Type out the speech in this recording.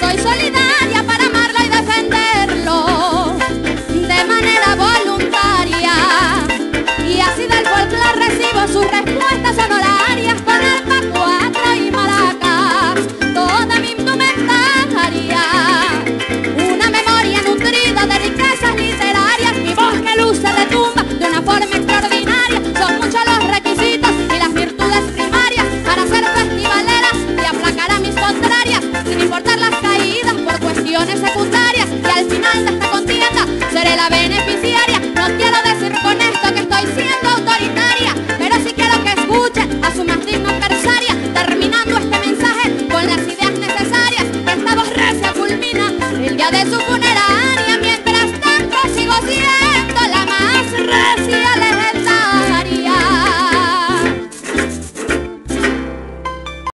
soy solidaria